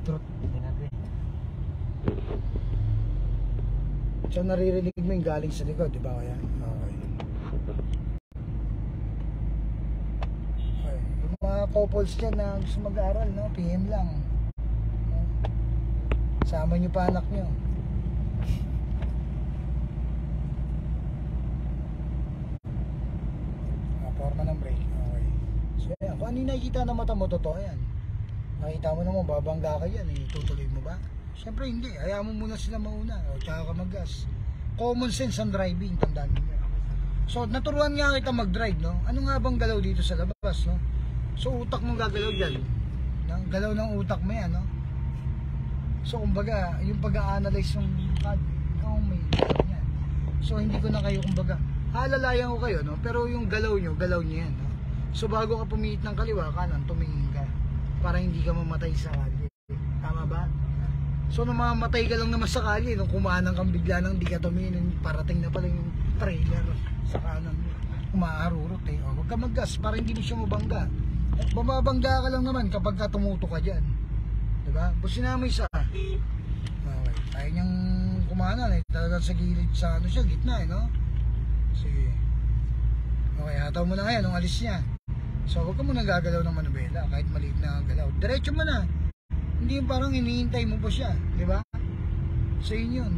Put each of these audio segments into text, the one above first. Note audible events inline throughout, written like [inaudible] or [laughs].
Truth. Eh. So naririnig mo yung galing sa likod, di ba kaya? Okay. Okay. Yung mga couples dyan na gusto mag-aaral, no? PM lang. Sama nyo pa anak nyo. Ah, forma ng brake. Okay. So yan. Kung ano yung nakikita ng mata mo, totoo yan. Nakita mo naman, babangga ka yan. Eh. Tutuloy mo ba? Siyempre hindi. Hayaan mo muna sila mauna. O tsaka ka mag-gas. Common sense ang driving. Tandaan mo. So, naturuan nga kita mag-drive, no? Ano nga bang galaw dito sa labas, no? So, utak mong gagalaw dyan. No? Galaw ng utak mo yan, no? So, kumbaga, yung pag-a-analyze ng CAD, oh, may yan. So, hindi ko na kayo, kumbaga, halalayan ko kayo, no? Pero yung galaw nyo, galaw nyo yan, no? So, bago ka pumihit ng kaliwa, kanan, tumingin. Para hindi ka mamatay sa kalye. Tama ba? So, nung mamamatay ka lang naman sa kalye, nung kumanan kang bigla nang di ka tumingin, parating na pala yung trailer sa kanan mo. Umaarurot eh. O, huwag ka mag-gas para hindi mo siya mabangga. Bumabangga ka lang naman kapag ka tumuto ka dyan. Diba? Busin na mo isa. Okay. Tayo niyang kumanan eh. Talagang sa gilid sa ano siya, gitna eh, no? Sige. Okay, hataw mo na ngayon nung alis niya. So, huwag ka muna gagalaw ng manubela kahit maliit na ang galaw. Diretso mo na. Hindi yung parang iniintay mo pa siya. Di ba? So, yun yun.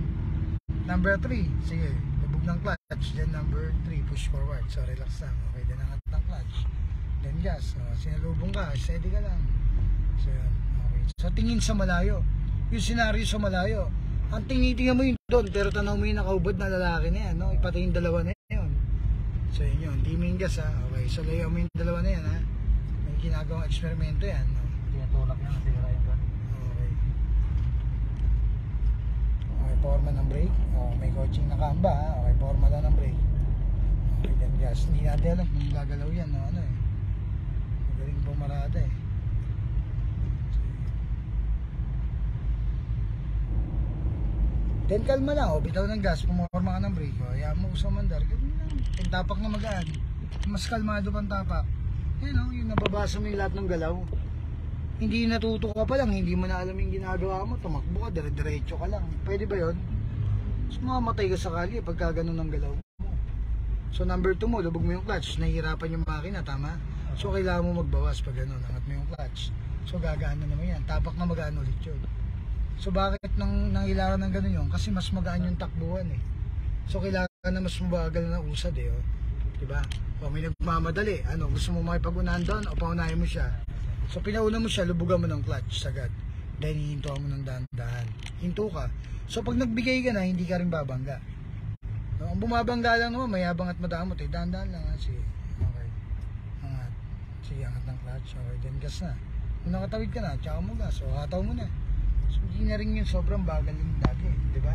Number 3. Sige. Lubog ng clutch. Then number 3. Push forward. So, relax lang. Okay. Then angat ng clutch. Then gas. So, sinalubong ka. Steady ka lang. So, yun. Okay. So, tingin sa malayo. Yung senaryo sa malayo. Ang tinitingnan mo yun doon. Pero tanaw mo yung nakaubad na lalaki na yan. No? Ipati yung dalawa na. So, yun yun. Di mo yung gas ha. Okay. So, layo mo yung dalawa na yan ha. May ginagawang eksperimento yan. No? Tinutulak niya nasira yung doon. Okay. Okay, forma ng brake. Oh, may coaching na kamba. ha? Okay, forma lang ng brake. Okay, then gas. Hindi natin alam kung gagalaw yan. No? Ano eh. Magaling pumarada eh. Then kalma lang, oh, bitaw ng gas, pumorma ka ng brake, oh, mo sa mandar, ganun lang, yung tapak na magaan, mas kalmado pang tapak. Yan oh, yung nababasa mo yung lahat ng galaw. Hindi natuto ka pa lang, hindi mo na alam yung ginagawa mo, tumakbo ka, dire-diretso ka lang. Pwede ba yon? Mas mamamatay ka sa kali pagka ganun ang galaw mo. So number 2 mo, lubog mo yung clutch, nahihirapan yung makina, tama? So kailangan mo magbawas pag ganun, angat mo yung clutch. So gagaan na naman yan, tapak na magaan ulit yun. So bakit nang nangailangan ng ganun yun? Kasi mas magaan yung takbuhan eh. So kailangan na mas mabagal na usad eh. Oh. Diba? O may nagmamadali. Ano, gusto mo makipag-unahan doon o paunahin mo siya. So pinauna mo siya, lubugan mo ng clutch sagad. Then hihintuan mo ng dahan-dahan. Hinto ka. So pag nagbigay ka na, hindi ka rin babangga. No, ang bumabangga lang naman, mayabang at madamot eh. Dahan-dahan lang ha. Sige. Okay. Angat. Sige, angat ng clutch. Okay, then gas na. Kung nakatawid ka na, tsaka mo gas. O hataw mo na. So, hindi na rin yung sobrang bagal yung dati, di ba?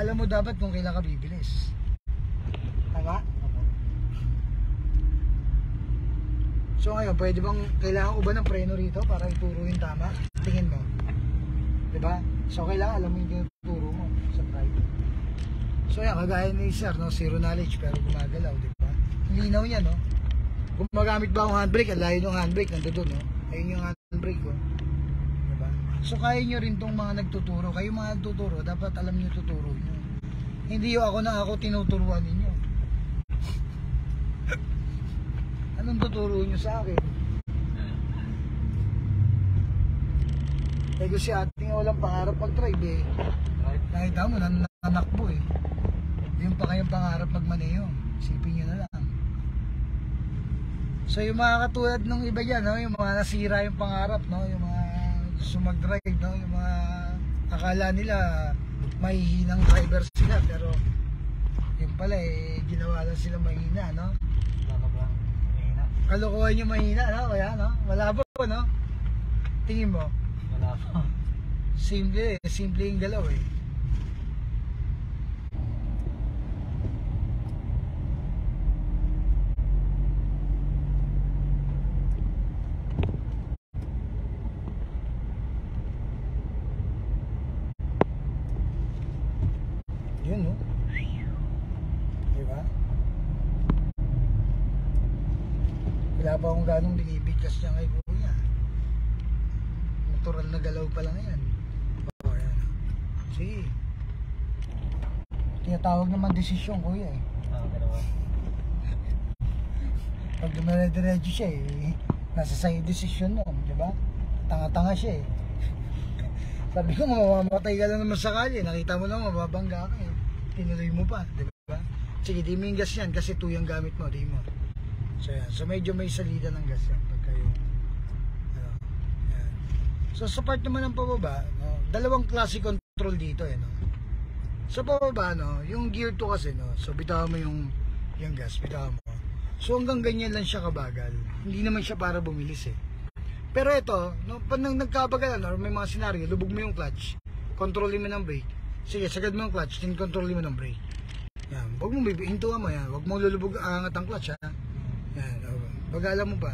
Alam mo dapat kung kailan ka bibilis. Tama? So ngayon, pwede bang kailangan uba ng preno rito para ituro yung tama? Tingin mo. Di ba? So kailangan alam mo yung tinuturo mo sa drive. So yan, kagaya ni Sir, no? zero knowledge pero gumagalaw, di ba? Linaw niya, no? Kung magamit ba ang handbrake, ang layo ng handbrake, nandoon, no? Ayun yung handbrake, oh. So kaya nyo rin tong mga nagtuturo. Kayo mga nagtuturo, dapat alam nyo tuturo nyo. Hindi yung ako na ako tinuturuan ninyo. [laughs] Anong tuturo nyo sa akin? Eh kasi ating walang pangarap mag-drive eh. Nakita mo, nan nanakbo eh. Yung pa kayong pangarap magmaneho. Isipin nyo na lang. So yung mga katulad ng iba dyan, no? yung mga nasira yung pangarap, no? yung mga gusto mag-drive, no? yung mga akala nila mahihinang driver sila pero yun pala eh, ginawa lang sila mahina, no? Kalokohan yung mahina, no? Kaya, no? Malabo, no? Tingin mo, Wala pa. simple eh, simple yung galaw eh. Yun, no? Di ba? Wala pa akong ganong binibigkas niya kay kuya. natural na galaw pa lang yan. Oo, ayan. Sige. Tinatawag naman desisyon, kuya eh. Ah, dalawa. [laughs] Pag dumire-diretso siya eh, nasa sa'yo desisyon nun, di ba? Tanga-tanga siya eh. [laughs] Sabi ko, mamamatay ka lang naman sakali. Nakita mo naman, mababangga ka eh. Tinuloy mo pa, di ba? Sige, di mo yung gas yan kasi tuyang gamit mo, di mo. So yan, so medyo may salida ng gas yan pagka yung, ano, yan. So sa part naman ng pababa, no, dalawang klase control dito eh, no. Sa pababa, no, yung gear 2 kasi, no, so bitawan mo yung, yung gas, bitawan mo. So hanggang ganyan lang siya kabagal. Hindi naman siya para bumilis eh. Pero ito, no, pag nang nagkabagalan or may mga senaryo, lubog mo yung clutch, controlin mo ng brake. Sige, sagad mo yung clutch, then controlin mo ng brake. Yan, wag mo bibihintuan mo yan. Wag mo lulubog angat ang clutch ha. Yan, oh, bagala mo pa.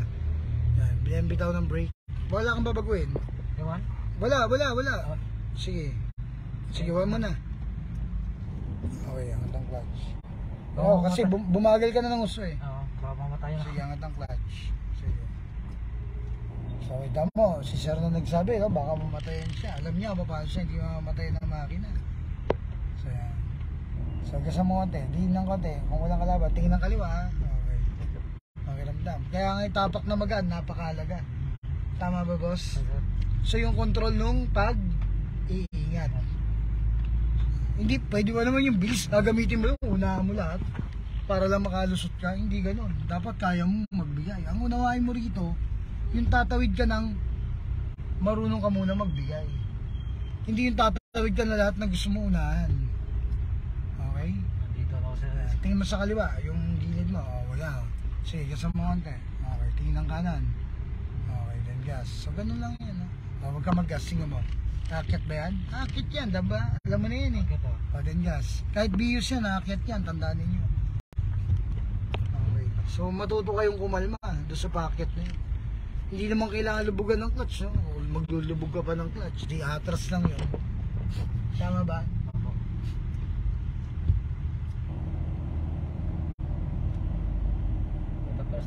Yan, bilang bitaw ng brake. Wala kang babaguhin. Ewan? Wala, wala, wala. Sige. Sige, wala mo na. Okay, angat ang clutch. Oo, Oo, kasi bum- bumagal ka na ng uso eh. Oo, baka mamatay na. Sige, angat ang clutch. Sige. So, kita mo, si sir na nagsabi, no, baka mamatayin siya. Alam niya paano siya hindi mamamatay ng makina. So, yan. So, gasa mo konti. Diin ng konti. Kung walang kalaban, tingin ng kaliwa, ha? Pakiramdam. Kaya nga itapak na magaan, napakalaga. Tama ba, boss? So, yung control nung pag iingat. Hindi, pwede ba naman yung bilis gagamitin mo yung unahan mo lahat para lang makalusot ka. Hindi ganon. Dapat kaya mo magbigay. Ang unawain mo rito, yung tatawid ka ng marunong ka muna magbigay. Hindi yung tatawid ka na lahat na gusto mo unahan. Okay? Dito ako sir. Tingin mo sa kaliwa, yung gilid mo, oh, wala. Sige, gas mo konti. Okay, tingin ng kanan. Okay, then gas. So, ganun lang yan. Oh. Oh, huwag ka mag-gas, tingin mo. Akit ba yan? Akit yan, diba? Alam mo na yan eh. O, then gas. Kahit bius yan, akit yan, tandaan ninyo. Okay. So, matuto kayong kumalma doon sa packet na yun. Hindi naman kailangan lubugan ng clutch, no? O maglulubog ka pa ng clutch. Di atras lang yun. Tama ba?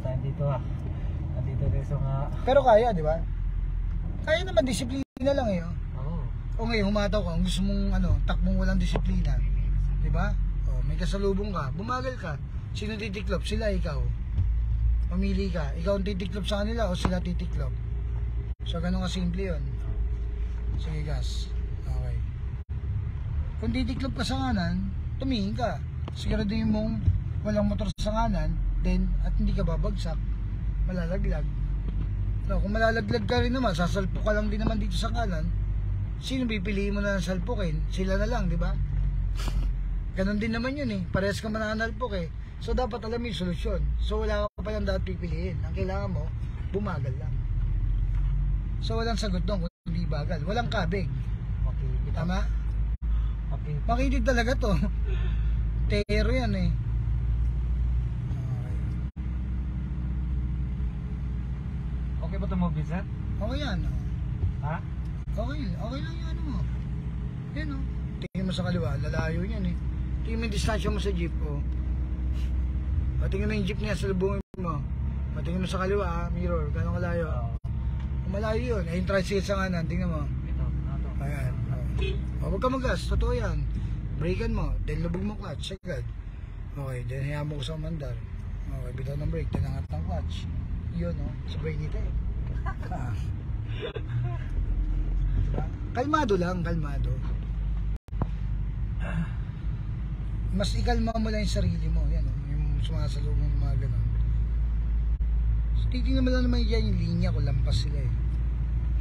Time dito ah. Nandito rin sa nga. Pero kaya, di ba? Kaya naman, disiplina lang eh. oh. Oo. O ngayon, humataw ka, kung gusto mong ano, takbong walang disiplina. Di ba? O, may kasalubong ka, bumagal ka. Sino titiklop? Sila, ikaw. Mamili ka. Ikaw ang titiklop sa kanila o sila titiklop. So, ganun ka simple yun. Sige, gas. Okay. Kung titiklop ka sa kanan, tumingin ka. Siguraduhin mong walang motor sa kanan, then, at hindi ka babagsak, malalaglag. No, kung malalaglag ka rin naman, sasalpo ka lang din naman dito sa kanan, sino pipiliin mo na ng salpukin? Sila na lang, di ba? Ganon din naman yun eh. Parehas ka mananalpok eh. So dapat alam yung solusyon. So wala ka pa lang dapat pipiliin. Ang kailangan mo, bumagal lang. So walang sagot doon kung hindi bagal. Walang kabig. Makikita. Tama? Makikita. Makinig talaga to. [laughs] Tero yan eh. Okay ba ito mo, sir? Okay yan. oh. Ha? Okay, okay lang yung ano mo. Yan o. Tingin mo sa kaliwa, lalayo niyan eh. Tingin mo yung distansya mo sa jeep o. O, tingin mo yung jeep niya sa lubungin mo. Matingin mo sa kaliwa ah, mirror, gano'ng kalayo. Kung malayo yun, ay yung tricycle sa kanan, tingnan mo. Ito. Ito. Ayan. O, huwag ka magas, totoo yan. Brakean mo, then lubog mo clutch, agad. Okay, then hayaan mo ko sa mandar. Okay, bitaw ng brake, then angat ng clutch. Yun o, sabay nito eh. Ah. Kalmado lang, kalmado. Mas ikalma mo lang yung sarili mo, yan o, yung sumasalubong ng mga ganun. So, titingnan mo lang naman yan yung linya kung lampas sila eh.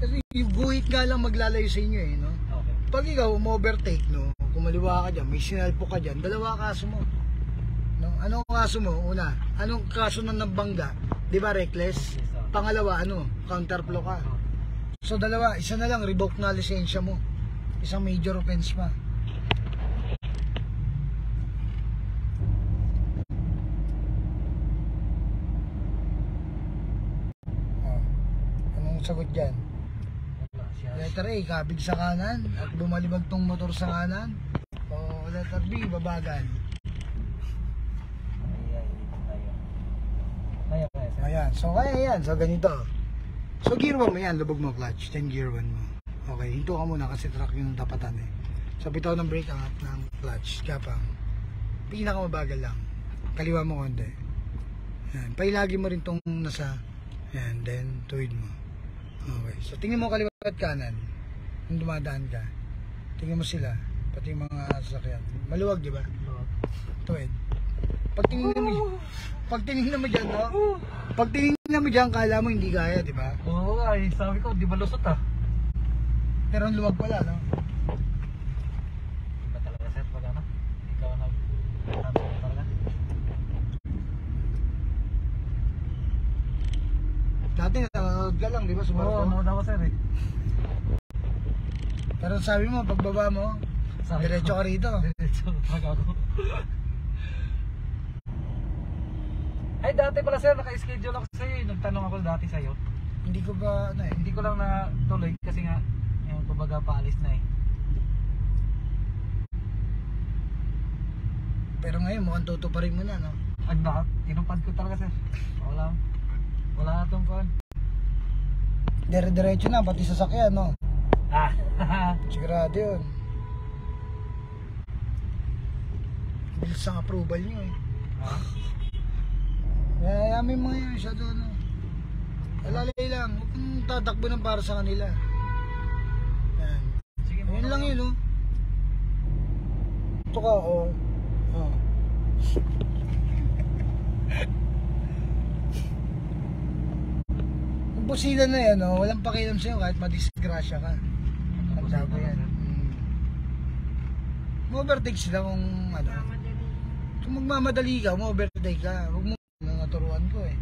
Kasi yung guhit nga lang maglalayo sa inyo eh, no? Okay. Pag ikaw overtake, no? Kung maliwa ka dyan, may sinalpo ka dyan, dalawa kaso mo. No? Anong kaso mo? Una, anong kaso ng nabangga? Di ba reckless? Yes. Pangalawa, ano? Counterflow ka. So dalawa, isa na lang, revoke na lisensya mo. Isang major offense pa. Oh. Anong sagot dyan? Letter A, kabig sa kanan at bumalibag tong motor sa kanan. O letter B, babagal. Ay, ay, dito tayo. Kaya, kaya, sir. Ayan, so kaya yan. So ganito. So gear 1 mo yan, lubog mo clutch, then gear 1 mo. Okay, hinto ka muna kasi truck yung tapatan eh. So bitaw ng brake angat ng clutch, kapang. Pinakamabagal lang. Kaliwa mo konti. Yan, pailagi mo rin tong nasa, yan, then tuwid mo. Okay, so tingin mo kaliwa at kanan. Kung dumadaan ka. Tingin mo sila, pati yung mga sasakyan. Maluwag, di ba? Tuwid. Pag tinignan mo, pag tinignan mo dyan, no? Pag tinignan mo dyan, kala mo hindi kaya, di ba? Oo nga eh, sabi ko, di ba lusot ah? Pero ang luwag pala, no? Iba talaga sir, pag ano? Ikaw nag... Ano talaga? Dati nanonood ka lang, di ba? Oo, Subarko? ano daw sir eh. Pero sabi mo, pagbaba mo, Sabi diretso ka rito. [laughs] Diretso pag ako. Ay, dati pala sir, naka-schedule ako sa'yo eh. Nagtanong ako dati sa'yo. Hindi ko ba, ano eh. Hindi ko lang na tuloy kasi nga, yung kumbaga paalis na eh. Pero ngayon, mukhang tutuparin mo na, no? Pag na, tinupad ko talaga sir. Wala, wala na tong kon. Dire-diretso na, pati sasakyan, no? Ah, [laughs] Sigurado yun. Bilis ang approval nyo, eh. Kaya yamin mo yun, siya doon? Alalay lang, huwag kang tatakbo ng para sa kanila. Yan. Sige, Ayun lang yun, oh. Ito ka, oh. Oh. [laughs] Yung busina na yan, oh, walang pakialam sa'yo kahit madisgrasya ka. Ko yan. Mm. Mo-overtake sila kung ano. Kung magmamadali ka, mo-overtake ka. Huwag mo naturuan ko eh.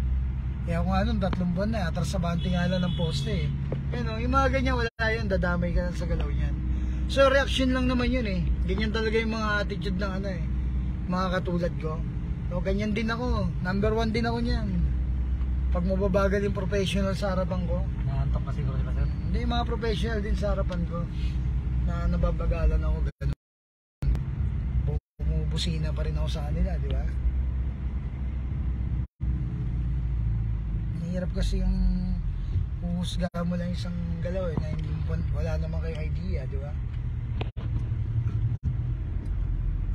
Kaya kung ano, tatlong buwan na, atras sa bante nga lang ng poste eh. Yan o, yung mga ganyan, wala yan, dadamay ka lang sa galaw niyan. So, reaction lang naman yun eh. Ganyan talaga yung mga attitude ng ano eh. Mga katulad ko. So, ganyan din ako. Number one din ako niyan. Pag mababagal yung professional sa harapan ko, Naantok pa siguro sila sir. hindi, mga professional din sa harapan ko na nababagalan ako ganun. Bu- Bumubusina pa rin ako sa kanila, di ba? Mahirap kasi yung huhusga mo lang isang galaw eh, na hindi wala naman kayo idea, di ba?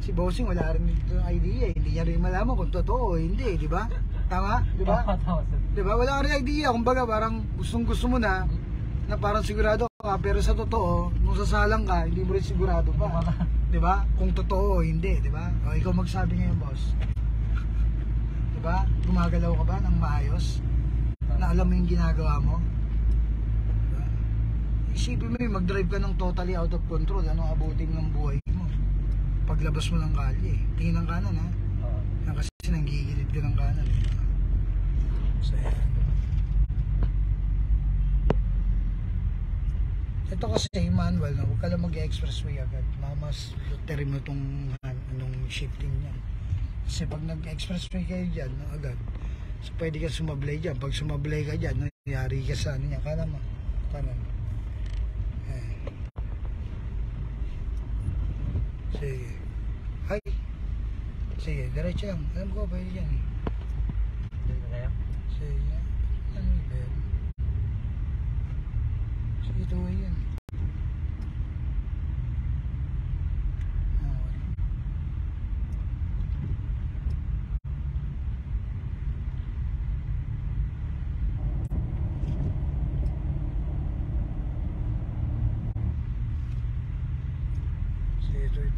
Si Bossing wala rin dito ng idea eh. Hindi niya rin malaman kung totoo o hindi, di ba? Tama? Di ba? Di ba? Wala rin idea. Kumbaga, parang gustong gusto mo na, na parang sigurado ka, pero sa totoo, nung sasalang ka, hindi mo rin sigurado pa. Di ba? Kung totoo o hindi, di ba? O ikaw magsabi ngayon, boss. Di ba? Gumagalaw ka ba ng maayos? Na alam mo yung ginagawa mo? Di ba? Isipin mo yung mag-drive ka ng totally out of control. Ano abutin ng buhay mo? Paglabas mo ng kalye. Tingin ng kanan, ha? Yan kasi nanggigilid ka ng kanan eh. So yan. Ito kasi manual na huwag ka lang mag-expressway agad. Mamas terim mo itong anong shifting niya. Kasi pag nag-expressway kayo dyan, no, agad. So pwede ka sumablay dyan. Pag sumablay ka dyan, no, yari ka sa ano niya. Kanan mo. Kanan. Eh. Sige. Ay. Sige, diretso lang. Alam ko, pwede yan eh. Dito kayo? Sige. Ano yan? Sige, tuloy yan. later.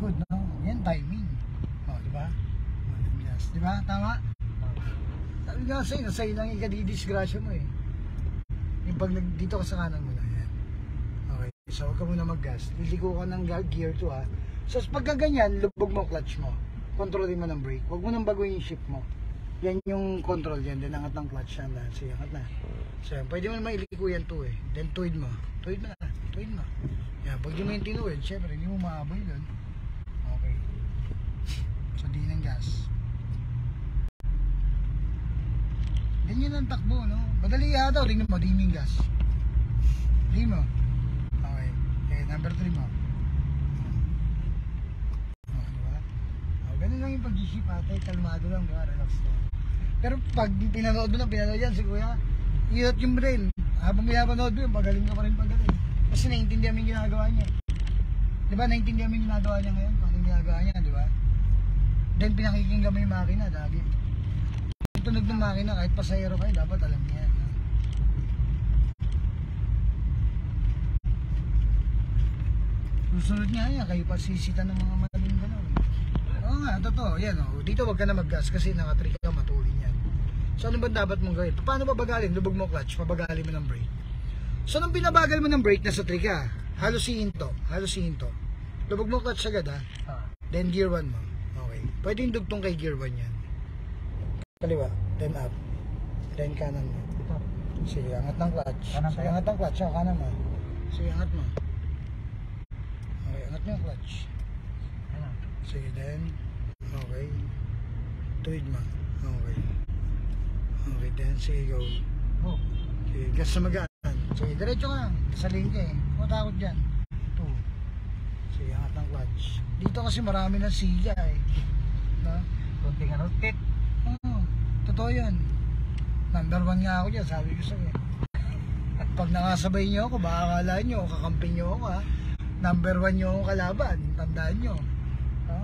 good, no? Yan, timing. O, oh, di ba? Yes, di ba? Tama? Sabi nga sa'yo, sa'yo lang yung kadidisgrasya mo eh. Yung pag dito ka sa kanan mo na, yan. Okay, so huwag ka muna mag-gas. Liliko ka ng gear to ha. So, pagka ganyan, lubog mo clutch mo. Kontrolin mo ng brake. Huwag mo nang baguhin yung shift mo. Yan yung control yan. Then, angat ng clutch yan. Lahat. So, angat na. So, yan. Pwede mo naman iliko yan to eh. Then, tuwid mo. Tuwid mo na. Tuwid mo. Yan. Pag di mo yung tinuwid, syempre, hindi mo maaboy doon. So di ng gas. Ganyan ang takbo, no? Madali yata, tingnan mo, di yung gas. Di mo. Okay. Okay, number 3 mo. Oh, di ba? Oh, ganun lang yung pag-isip ate, kalmado lang, di ba? Relax lang. Pero pag pinanood mo na, pinanood yan, si kuya, iot yung brain. Habang pinapanood mo yun, magaling ka pa rin pagaling. Kasi naiintindihan mo yung ginagawa niya. Di ba, naiintindihan mo yung ginagawa niya ngayon, anong ginagawa niya, di ba? Then pinakikinggan mo yung makina, dagi. Yung tunog ng makina, kahit pasahero kayo, dapat alam niya. no? Susunod nga yan, kayo pasisita ng mga maling gano'n. Oo nga, totoo. Yan o. Dito wag ka na mag-gas kasi naka-3 ka matulin yan. So ano ba dapat mong gawin? Paano babagalin? Lubog mo clutch, pabagalin mo ng brake. So nung binabagal mo ng brake, nasa 3 ka. Halos hinto. Halos hinto. Lubog mo clutch agad ha. Ah, Then gear 1 mo. Okay. Pwede yung dugtong kay gear 1 yan. Kaliwa. Then up. Then kanan mo. Sige, angat ng clutch. Kanan Sige, angat ng clutch. Oh, kanan mo. Sige, angat mo. Okay, angat mo yung clutch. Sige, then. Okay. Tuwid mo. Okay. Okay, then. Sige, go. Oh, Sige, gas na magaan. Sige, diretso ka. Sa lane ka eh. Huwag takot dyan. Clutch. Dito kasi marami ng siya eh. No? konting ano, tit. Oo, totoo yan. Number one nga ako dyan, sabi ko sa'yo. At pag nakasabay niyo ako, baka akala niyo, kakampi niyo ako ha. Number one niyo ako kalaban, tandaan niyo. Ha?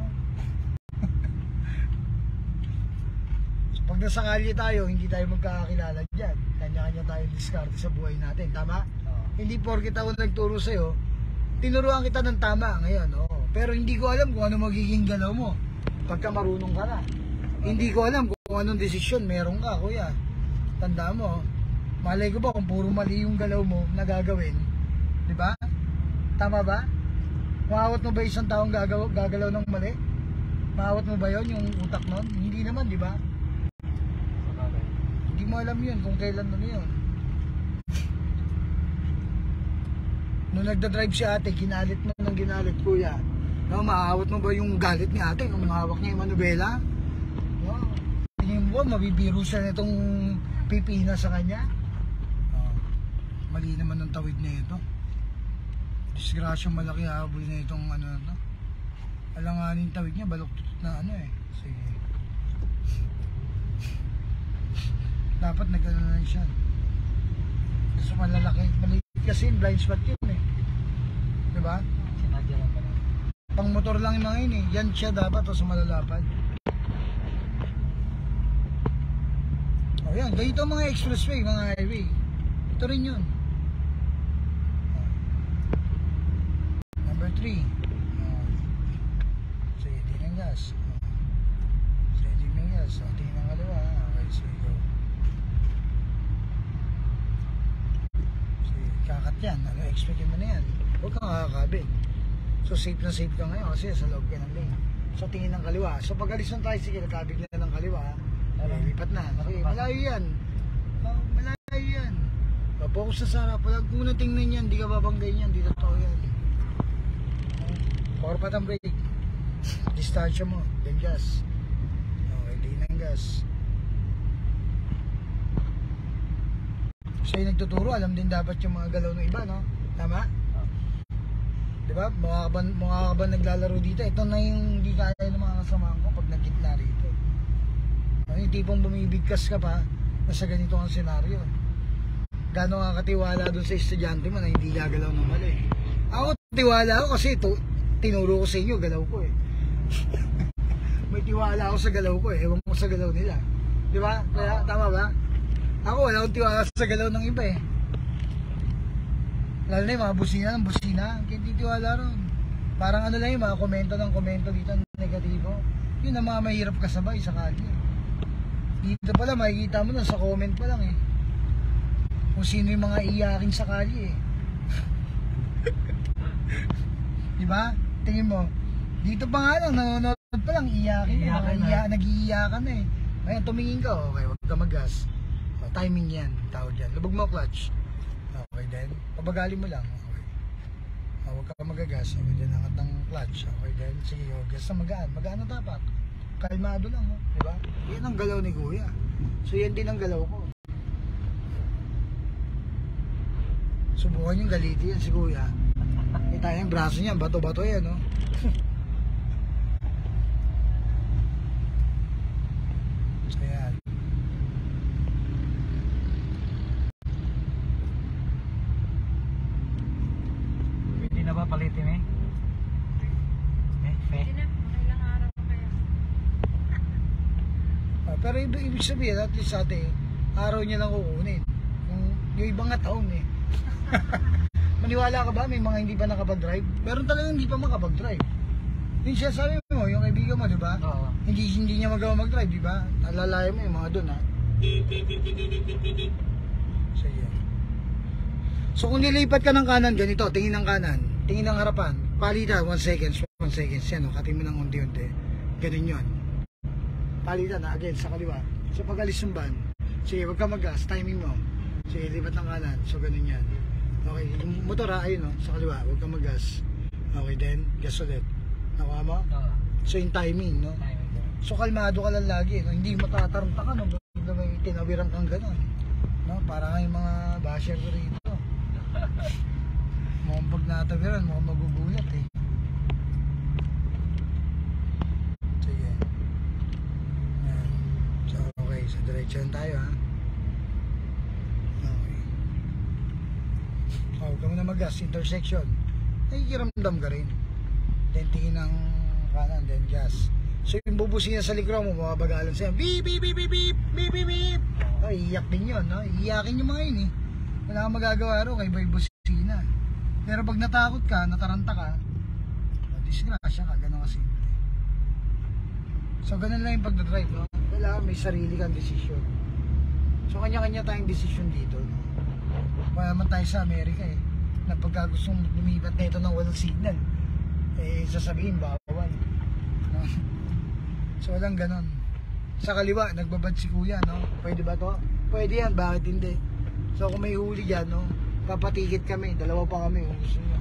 so, [laughs] pag nasa kalye tayo, hindi tayo magkakakilala dyan. Kanya-kanya tayo diskarte sa buhay natin, tama? Oh. Hindi porkit ako nagturo sa'yo, tinuruan kita ng tama ngayon, oo. Pero hindi ko alam kung ano magiging galaw mo pagka marunong ka na. Hindi ko alam kung anong desisyon meron ka, kuya. Tanda mo, malay ko ba kung puro mali yung galaw mo na gagawin, di ba? Tama ba? Maawat mo ba isang taong gagaw, gagalaw ng mali? Maawat mo ba yon yung utak nun? Hindi naman, di ba? Sabagay. Hindi mo alam yun kung kailan ano yun. Nung nagda-drive si ate, ginalit mo ng ginalit kuya. No, maawat mo ba yung galit ni ate kung hawak niya yung manubela? No, tingin mo mabibiro siya nitong pipina sa kanya? Oh, mali naman ang tawid na ito. Disgrasyang malaki habol na itong ano na to. Alanganin tawid niya, baluktot na ano eh. Sige. dapat nag-ano na siya. Gusto malalaki. Maliit kasi blind spot yun eh. Diba? Pang motor lang yung mga yun eh. Yan siya dapat o sa malalapad. O yan, ganito mga expressway, mga highway. Ito rin yun. Number 3. Sige, di ng gas. O. Sige, di ng gas. O, tingin ng kaliwa. Okay, sige, go. Sige, kakat yan. Ano, expectin mo na yan. Huwag kang kakakabit. So safe na safe ka ngayon kasi sa loob ka ng lane. So tingin ng kaliwa. So pag alis ng tricycle, kabig na ng kaliwa, eh, lipat na. Okay, malayo yan. Oh, malayo yan. Na sa harap. Pag unang tingnan yan, di ka babanggayin yan. Di totoo yan. Power pat ang brake. Distansya mo. Then gas. Okay, di ng gas. So yung nagtuturo, alam din dapat yung mga galaw ng iba, no? Tama? Oh. Di ba? Mga kaban, mga kaban naglalaro dito. Ito na yung hindi kaya ng mga kasamahan ko pag nagkitna rito. Ano yung tipong bumibigkas ka pa na sa ganito ang senaryo. Gano'n ka katiwala doon sa estudyante mo na hindi gagalaw ng mali. Ako tiwala ako kasi ito, tinuro ko sa inyo, galaw ko eh. [laughs] May tiwala ako sa galaw ko eh. Ewan ko sa galaw nila. Di ba? Kaya, tama ba? Ako wala akong tiwala sa galaw ng iba eh. Lalo na yung mga busina ng busina. Hindi tiwala ron. Parang ano lang yung mga komento ng komento dito na negatibo. Yun ang mga mahirap kasabay sa kalye. Dito pala, makikita mo na sa comment pa lang eh. Kung sino yung mga iyakin sa kalye eh. [laughs] diba? Tingin mo, dito pa nga lang, nanonood pa lang, iyakin na. Iyakan na. iya, nag-iiyakan na eh. Ngayon, tumingin ka, okay, huwag ka mag-gas. Timing yan, tawag dyan. Lubog mo clutch. Pabagali mo lang. Okay. O, huwag ka magagas. Okay, then, angat ng clutch. Okay, then, sige, o, gas na magaan. Magaan na tapak. Kalmado lang, oh. Diba? Yan ang galaw ni Kuya. So, yan din ang galaw ko. Subukan yung galiti yan si Kuya. Kita yung braso niya, bato-bato yan, no? [laughs] so, yan. Pwede na ba palitin eh? Eh, fe. Hindi na, mga ilang araw kaya. Ah, pero ibig, sabihin, at least ate, araw niya lang kukunin. Yung, yung ibang nga taon eh. [laughs] Maniwala ka ba may mga hindi pa nakapag-drive? Meron talagang hindi pa makapag-drive. Yung siya sabi mo, yung kaibigan mo, di ba? Oo. Hindi hindi niya magawa mag-drive, di ba? Alalayan mo yung mga doon, ha? So, yun. So, kung nilipat ka ng kanan, ganito, tingin ng kanan, tingin ng harapan, palitan, 1 seconds, 1 seconds, yan, o, katin mo ng unti-unti. Ganun yun. Palitan na, again, sa kaliwa. So, pag alis yung van, sige, huwag ka mag-gas, timing mo. Sige, lipat ng kanan, so ganun yan. Okay, yung motor ha, ayun, no, sa kaliwa, huwag ka mag-gas. Okay, then, gas ulit. Nakuha mo? Oo. So, yung timing, no? Timing. So kalmado ka lang lagi, no? hindi matataranta ka no, bigla may tinawiran kang gano'n. No? Para nga yung mga basher ko rito. [laughs] Mukhang pag natawiran, mukhang magugulat eh. Sige. Yan. So okay, so diretso lang tayo ha. Okay. Oh, huwag ka muna mag-gas, intersection. Nakikiramdam ka rin. Then tingin ng kanan, then gas. So yung bubusin niya sa likod mo, mababagalan sa'yo. Beep, beep, beep, beep, beep, beep, beep, beep. Oh, iiyak din yun, no? Iiyakin yung mga yun, eh. Wala kang magagawa ro, kay Boy. Pero pag natakot ka, nataranta ka, oh, disgrasya ka, ganun kasi. So, ganun lang yung pagdadrive, no? Kailangan may sarili kang desisyon. So, kanya-kanya tayong desisyon dito, no? Wala naman tayo sa Amerika, eh. Na pagka gustong lumipat na ito ng walang signal, eh, sasabihin, bawal. No? So walang ganon. Sa kaliwa, nagbabad si kuya, no? Pwede ba to? Pwede yan, bakit hindi? So kung may huli dyan, no? Papatikit kami, dalawa pa kami kung nyo.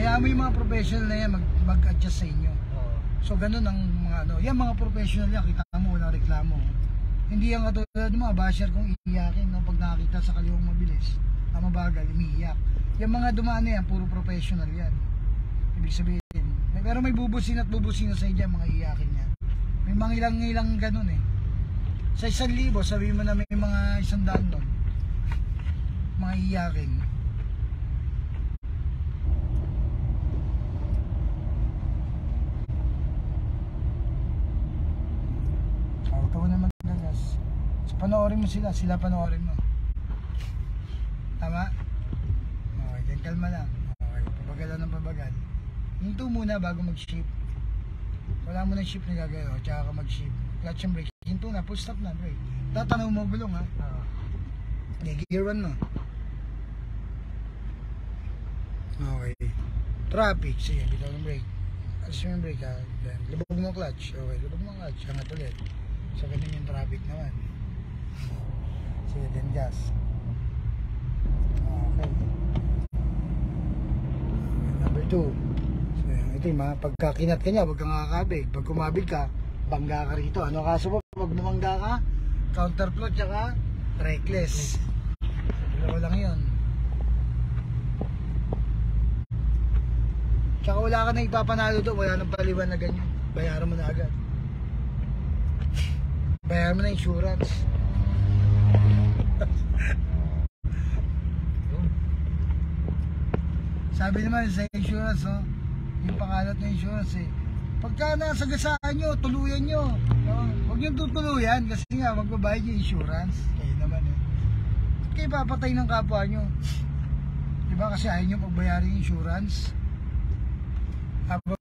Yan, Hayaan mo yung mga professional na yan mag, mag-adjust sa inyo. Oo. So ganun ang mga ano, yan mga professional yan, kita mo walang reklamo. Hindi yan katulad ng mga basher kung iiyakin no, pag nakakita sa kaliwang mabilis, ang mabagal, umiiyak. Yung mga dumaan na yan, puro professional yan. Ibig sabihin, may, pero may bubusin at bubusin na sa inyo mga iiyakin yan. May mga ilang-ilang ganun eh. Sa isang libo, sabihin mo na may mga isang daan doon. Mga iiyakin. Oh, ikaw naman gagas. So, panoorin mo sila, sila panoorin mo. Tama? Okay, then kalma lang. Okay, pabagalan ng pabagal. Hinto muna bago mag-shift. Wala mo ng shift na gagawin, oh, tsaka ka mag-shift. Clutch and brake. Hinto na, full stop na, brake. Tatanaw mo gulong ha. Okay, gear 1 mo. Okay. Traffic, sige, bitaw ng brake. Alis mo yung brake ha. Then, lubog mo clutch. Okay, lubog mo clutch. Angat ulit. So, ganun yung traffic naman. Then gas. Okay. Number 2. So, yung mga pagkakinat ka niya, huwag kang kakabig. Pag kumabig ka, bangga ka rito. Ano kaso mo? Pag bumangga ka, counterflow tsaka reckless. Dalawa lang yun. Tsaka wala ka na ipapanalo doon, wala nang paliwan na ganyan. Bayaran mo na agad. Bayaran mo na insurance. Sabi naman sa insurance, oh, yung pangalat ng insurance eh, pagka nasagasaan nyo, tuluyan nyo. No? Huwag nyo tutuluyan kasi nga magbabayad yung insurance. Kayo naman eh. Ba't kayo papatay ng kapwa nyo? Di Di ba kasi ayaw nyo pagbayarin yung insurance? Habang